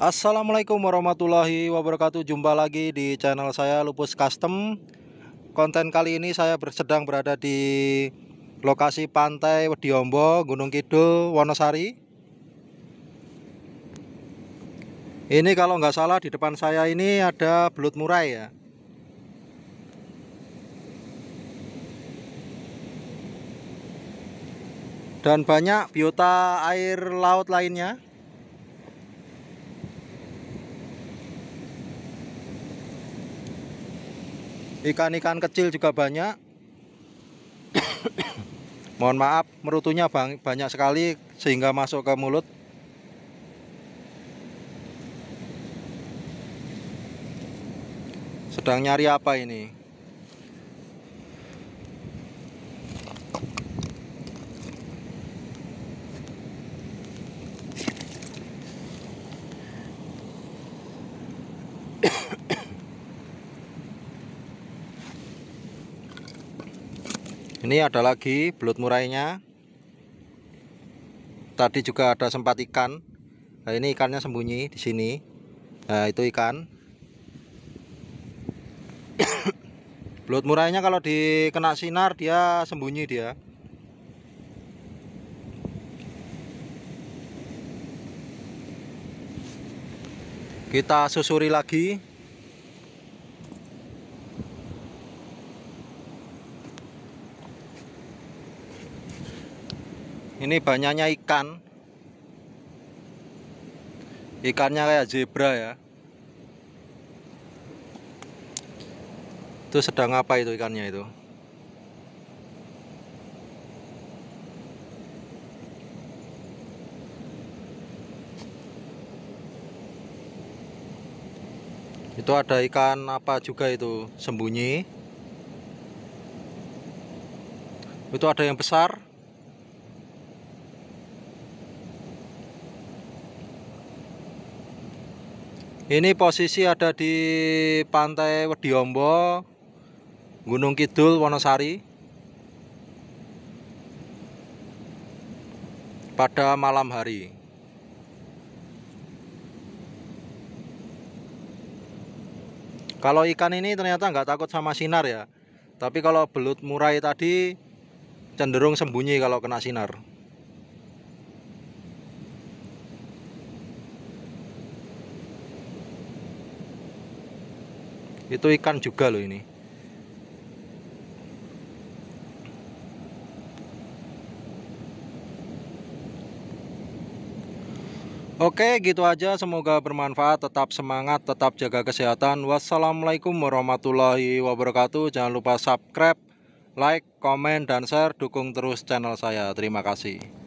Assalamualaikum warahmatullahi wabarakatuh. Jumpa lagi di channel saya Lupus Custom. Konten kali ini saya sedang berada di lokasi pantai Wediombo Gunung Kidul Wonosari. Ini kalau nggak salah di depan saya ini ada belut murai ya. Dan banyak biota air laut lainnya ikan-ikan kecil juga banyak. Mohon maaf merutunya banyak sekali sehingga masuk ke mulut. Sedang nyari apa ini Ini ada lagi belut murainya. Tadi juga ada sempat ikan. Nah, ini ikannya sembunyi di sini. Nah, itu ikan. belut murainya kalau dikena sinar dia sembunyi dia. Kita susuri lagi. Ini banyaknya ikan. Ikannya kayak zebra ya. Itu sedang apa itu ikannya itu? Itu ada ikan apa juga itu? Sembunyi. Itu ada yang besar Ini posisi ada di pantai Wediombo, Gunung Kidul, Wonosari. Pada malam hari. Kalau ikan ini ternyata nggak takut sama sinar ya. Tapi kalau belut murai tadi cenderung sembunyi kalau kena sinar. Itu ikan juga loh ini. Oke gitu aja. Semoga bermanfaat. Tetap semangat tetap jaga kesehatan. Wassalamualaikum warahmatullahi wabarakatuh. Jangan lupa subscribe like komen dan share. Dukung terus channel saya. Terima kasih